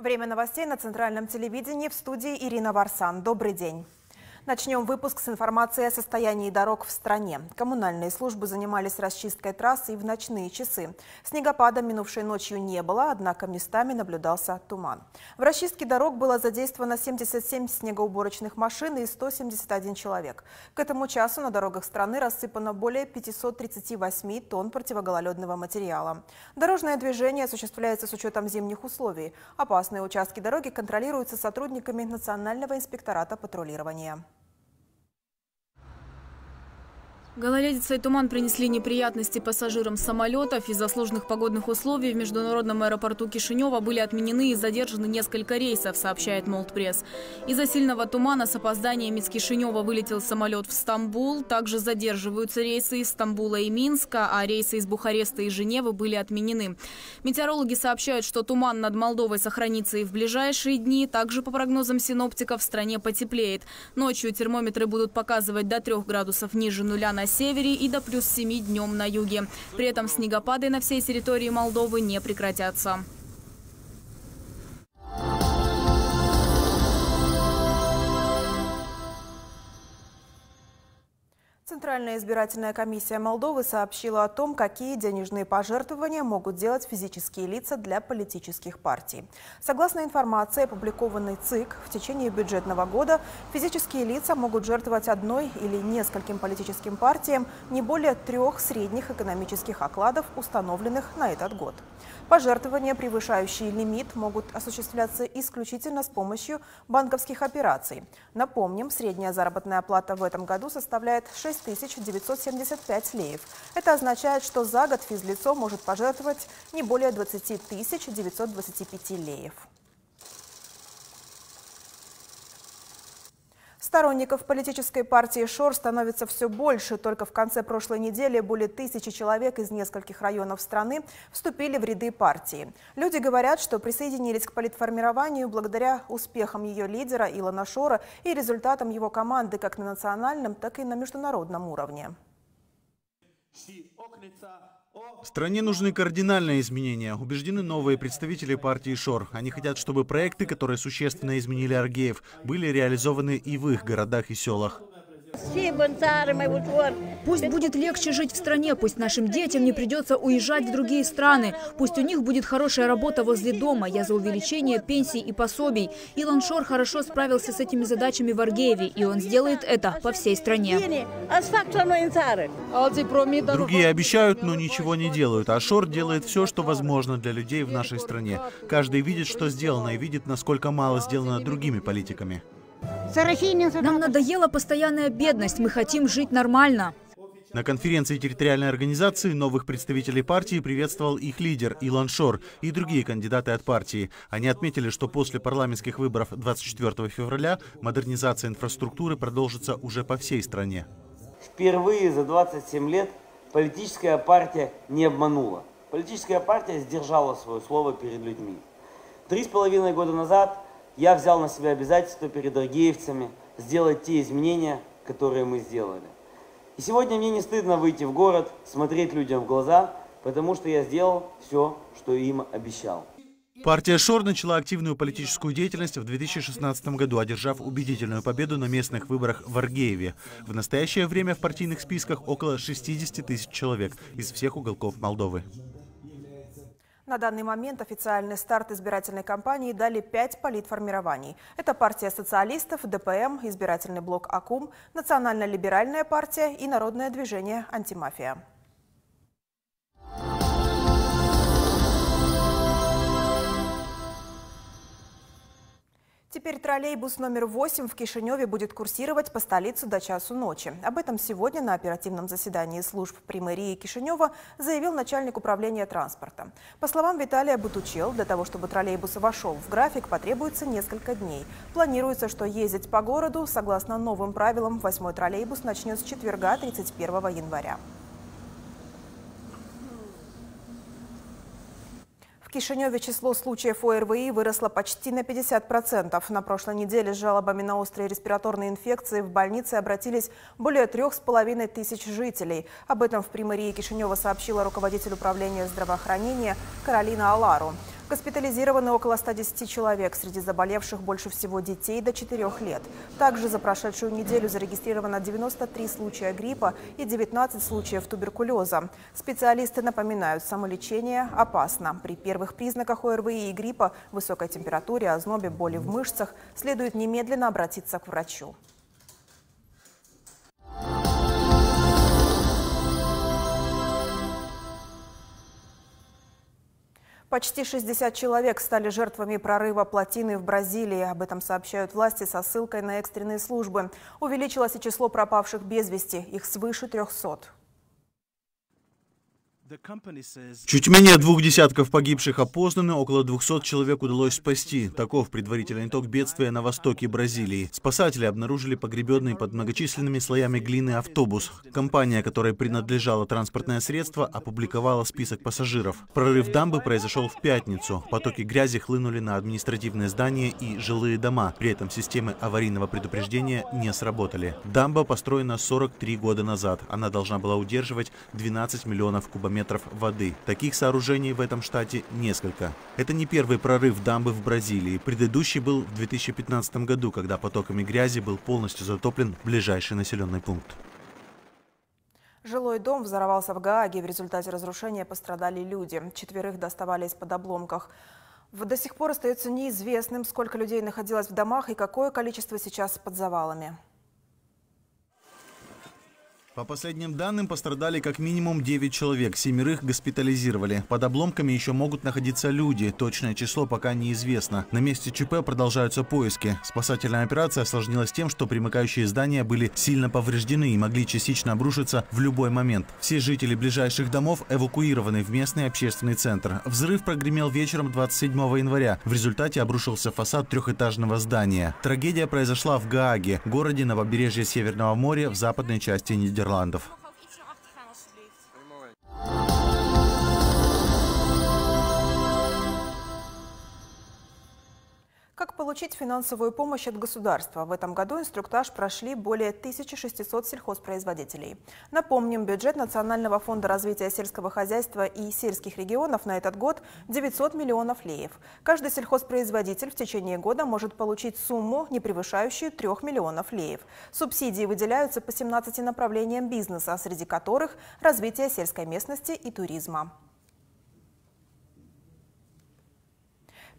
Время новостей на центральном телевидении в студии Ирина Варсан. Добрый день. Начнем выпуск с информации о состоянии дорог в стране. Коммунальные службы занимались расчисткой трассы и в ночные часы. Снегопада минувшей ночью не было, однако местами наблюдался туман. В расчистке дорог было задействовано 77 снегоуборочных машин и 171 человек. К этому часу на дорогах страны рассыпано более 538 тонн противогололедного материала. Дорожное движение осуществляется с учетом зимних условий. Опасные участки дороги контролируются сотрудниками Национального инспектората патрулирования. Гололедица и туман принесли неприятности пассажирам самолетов. Из-за сложных погодных условий в международном аэропорту Кишинева были отменены и задержаны несколько рейсов, сообщает Молдпресс. Из-за сильного тумана с опозданием из Кишинева вылетел самолет в Стамбул. Также задерживаются рейсы из Стамбула и Минска, а рейсы из Бухареста и Женевы были отменены. Метеорологи сообщают, что туман над Молдовой сохранится и в ближайшие дни. Также, по прогнозам синоптиков, в стране потеплеет. Ночью термометры будут показывать до 3 градусов ниже нуля на севере и до плюс 7 днем на юге. При этом снегопады на всей территории Молдовы не прекратятся. Центральная избирательная комиссия Молдовы сообщила о том, какие денежные пожертвования могут делать физические лица для политических партий. Согласно информации, опубликованной ЦИК, в течение бюджетного года физические лица могут жертвовать одной или нескольким политическим партиям не более трех средних экономических окладов, установленных на этот год. Пожертвования, превышающие лимит, могут осуществляться исключительно с помощью банковских операций. Напомним, средняя заработная плата в этом году составляет 6975 леев. Это означает, что за год физлицо может пожертвовать не более 20 925 леев. Сторонников политической партии ШОР становится все больше. Только в конце прошлой недели более тысячи человек из нескольких районов страны вступили в ряды партии. Люди говорят, что присоединились к политформированию благодаря успехам ее лидера Илона Шора и результатам его команды как на национальном, так и на международном уровне. Стране нужны кардинальные изменения, убеждены новые представители партии ШОР. Они хотят, чтобы проекты, которые существенно изменили Аргеев, были реализованы и в их городах и селах. Пусть будет легче жить в стране, пусть нашим детям не придется уезжать в другие страны, пусть у них будет хорошая работа возле дома. Я за увеличение пенсий и пособий. Илон Шор хорошо справился с этими задачами в Аргееве, и он сделает это по всей стране. Другие обещают, но ничего не делают, а Шор делает все, что возможно для людей в нашей стране. Каждый видит, что сделано, и видит, насколько мало сделано другими политиками. Нам надоела постоянная бедность, мы хотим жить нормально. На конференции территориальной организации новых представителей партии приветствовал их лидер Илон Шор и другие кандидаты от партии. Они отметили, что после парламентских выборов 24 февраля модернизация инфраструктуры продолжится уже по всей стране. Впервые за 27 лет политическая партия не обманула. Политическая партия сдержала свое слово перед людьми. Три с половиной года назад я взял на себя обязательство перед аргеевцами сделать те изменения, которые мы сделали. И сегодня мне не стыдно выйти в город, смотреть людям в глаза, потому что я сделал все, что им обещал. Партия ШОР начала активную политическую деятельность в 2016 году, одержав убедительную победу на местных выборах в Аргееве. В настоящее время в партийных списках около 60 тысяч человек из всех уголков Молдовы. На данный момент официальный старт избирательной кампании дали пять политформирований. Это партия социалистов, ДПМ, избирательный блок АКУМ, Национально-либеральная партия и Народное движение «Антимафия». Теперь троллейбус номер 8 в Кишиневе будет курсировать по столице до часу ночи. Об этом сегодня на оперативном заседании служб при мэрии Кишинева заявил начальник управления транспорта. По словам Виталия Бутучел, для того, чтобы троллейбус вошел в график, потребуется несколько дней. Планируется, что ездить по городу, согласно новым правилам, восьмой троллейбус начнет с четверга 31 января. В Кишиневе число случаев ОРВИ выросло почти на 50%. На прошлой неделе с жалобами на острые респираторные инфекции в больнице обратились более трех с половиной тысяч жителей. Об этом в примарии Кишинева сообщила руководитель управления здравоохранения Каролина Алару. Госпитализированы около 110 человек. Среди заболевших больше всего детей до 4 лет. Также за прошедшую неделю зарегистрировано 93 случая гриппа и 19 случаев туберкулеза. Специалисты напоминают, самолечение опасно. При первых признаках ОРВИ и гриппа, высокой температуре, ознобе, боли в мышцах, следует немедленно обратиться к врачу. Почти 60 человек стали жертвами прорыва плотины в Бразилии. Об этом сообщают власти со ссылкой на экстренные службы. Увеличилось и число пропавших без вести. Их свыше 300. Чуть менее двух десятков погибших опознаны, около 200 человек удалось спасти. Таков предварительный итог бедствия на востоке Бразилии. Спасатели обнаружили погребенный под многочисленными слоями глины автобус. Компания, которой принадлежало транспортное средство, опубликовала список пассажиров. Прорыв дамбы произошел в пятницу. Потоки грязи хлынули на административные здания и жилые дома. При этом системы аварийного предупреждения не сработали. Дамба построена 43 года назад. Она должна была удерживать 12 миллионов кубометров метров воды. Таких сооружений в этом штате несколько. Это не первый прорыв дамбы в Бразилии. Предыдущий был в 2015 году, когда потоками грязи был полностью затоплен ближайший населенный пункт. Жилой дом взорвался в Гааге. В результате разрушения пострадали люди. Четверых доставали из-под обломков. До сих пор остается неизвестным, сколько людей находилось в домах и какое количество сейчас под завалами. По последним данным пострадали как минимум 9 человек, семерых госпитализировали. Под обломками еще могут находиться люди, точное число пока неизвестно. На месте ЧП продолжаются поиски. Спасательная операция осложнилась тем, что примыкающие здания были сильно повреждены и могли частично обрушиться в любой момент. Все жители ближайших домов эвакуированы в местный общественный центр. Взрыв прогремел вечером 27 января. В результате обрушился фасад трехэтажного здания. Трагедия произошла в Гааге, городе на побережье Северного моря в западной части Нидерландов. Нидерландов. Получить финансовую помощь от государства? В этом году инструктаж прошли более 1600 сельхозпроизводителей. Напомним, бюджет Национального фонда развития сельского хозяйства и сельских регионов на этот год 900 миллионов леев. Каждый сельхозпроизводитель в течение года может получить сумму, не превышающую 3 миллионов леев. Субсидии выделяются по 17 направлениям бизнеса, среди которых развитие сельской местности и туризма.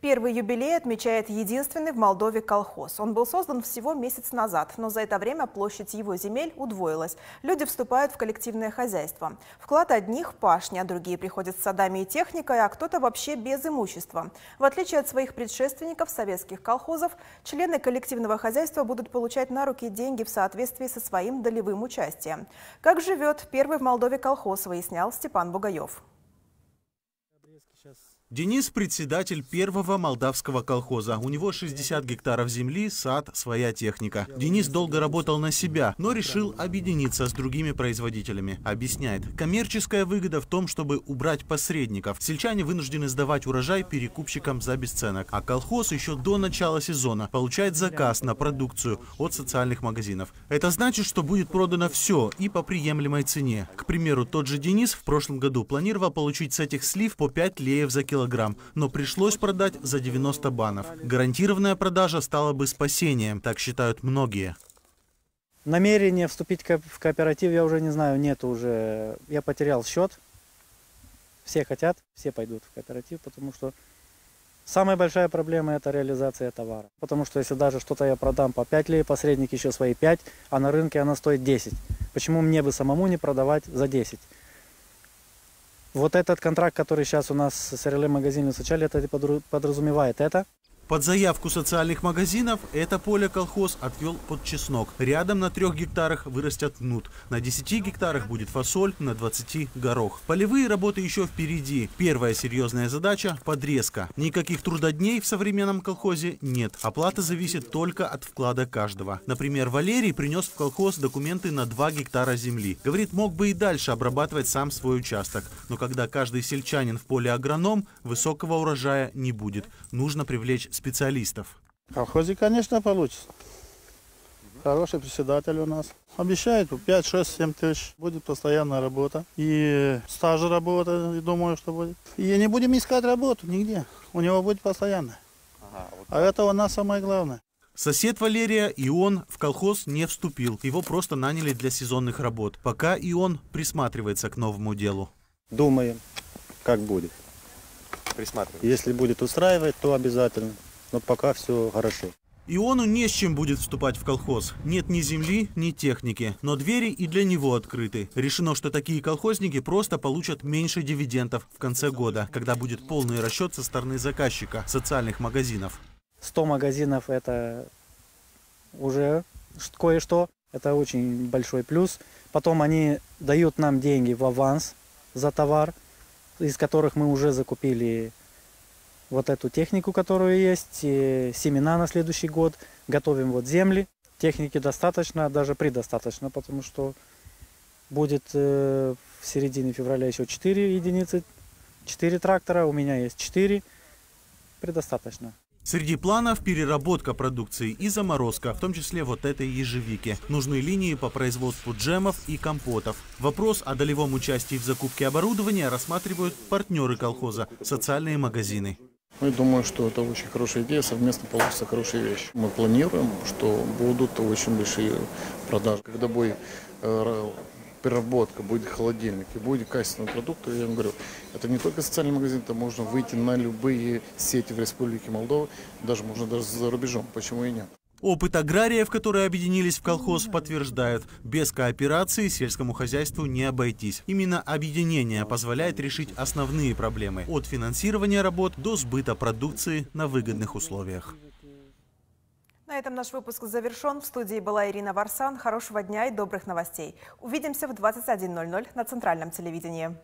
Первый юбилей отмечает единственный в Молдове колхоз. Он был создан всего месяц назад, но за это время площадь его земель удвоилась. Люди вступают в коллективное хозяйство. Вклад одних – пашня, другие приходят с садами и техникой, а кто-то вообще без имущества. В отличие от своих предшественников советских колхозов, члены коллективного хозяйства будут получать на руки деньги в соответствии со своим долевым участием. Как живет первый в Молдове колхоз, выяснял Степан Бугаев. Денис – председатель первого молдавского колхоза. У него 60 гектаров земли, сад, своя техника. Денис долго работал на себя, но решил объединиться с другими производителями. Объясняет, коммерческая выгода в том, чтобы убрать посредников. Сельчане вынуждены сдавать урожай перекупщикам за бесценок. А колхоз еще до начала сезона получает заказ на продукцию от социальных магазинов. Это значит, что будет продано все и по приемлемой цене. К примеру, тот же Денис в прошлом году планировал получить с этих слив по 5 леев за килограмм килограмм, но пришлось продать за 90 банов. Гарантированная продажа стала бы спасением, так считают многие. Намерение вступить в кооператив я уже не знаю, нет уже. Я потерял счет. Все хотят, все пойдут в кооператив, потому что самая большая проблема это реализация товара. Потому что если даже что-то я продам по 5 лей, посредник еще свои 5, а на рынке она стоит 10. Почему мне бы самому не продавать за 10? Вот этот контракт, который сейчас у нас с РЛМ-магазином в это подразумевает это. Под заявку социальных магазинов это поле колхоз отвел под чеснок. Рядом на трех гектарах вырастет нут. На 10 гектарах будет фасоль, на 20 горох. Полевые работы еще впереди. Первая серьезная задача – подрезка. Никаких трудодней в современном колхозе нет. Оплата зависит только от вклада каждого. Например, Валерий принес в колхоз документы на 2 гектара земли. Говорит, мог бы и дальше обрабатывать сам свой участок. Но когда каждый сельчанин в поле агроном, высокого урожая не будет. Нужно привлечь специалистов. В колхозе, конечно, получится. Хороший председатель у нас. Обещает 5, 6, 7 тысяч. Будет постоянная работа. И стажа работа, я думаю, что будет. И не будем искать работу нигде. У него будет постоянно. А это у нас самое главное. Сосед Валерия, и он, в колхоз не вступил. Его просто наняли для сезонных работ. Пока и он присматривается к новому делу. Думаем, как будет. Присматриваем. Если будет устраивать, то обязательно. Но пока все хорошо. Иону не с чем будет вступать в колхоз. Нет ни земли, ни техники. Но двери и для него открыты. Решено, что такие колхозники просто получат меньше дивидендов в конце года, когда будет полный расчет со стороны заказчика, социальных магазинов. 100 магазинов это уже кое-что. Это очень большой плюс. Потом они дают нам деньги в аванс за товар, из которых мы уже закупили вот эту технику, которая есть, семена на следующий год, готовим вот земли. Техники достаточно, даже предостаточно, потому что будет э, в середине февраля еще 4 единицы, 4 трактора, у меня есть 4, предостаточно. Среди планов переработка продукции и заморозка, в том числе вот этой ежевики. Нужны линии по производству джемов и компотов. Вопрос о долевом участии в закупке оборудования рассматривают партнеры колхоза – социальные магазины. Ну, я думаю, что это очень хорошая идея, совместно получится хорошая вещь. Мы планируем, что будут очень большие продажи. Когда будет э, переработка, будет холодильник и будет качественный продукт, я вам говорю, это не только социальный магазин, это можно выйти на любые сети в Республике Молдова, даже можно даже за рубежом, почему и нет. Опыт аграриев, которые объединились в колхоз, подтверждают, без кооперации сельскому хозяйству не обойтись. Именно объединение позволяет решить основные проблемы – от финансирования работ до сбыта продукции на выгодных условиях. На этом наш выпуск завершен. В студии была Ирина Варсан. Хорошего дня и добрых новостей. Увидимся в 21.00 на Центральном телевидении.